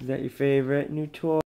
Is that your favorite new toy?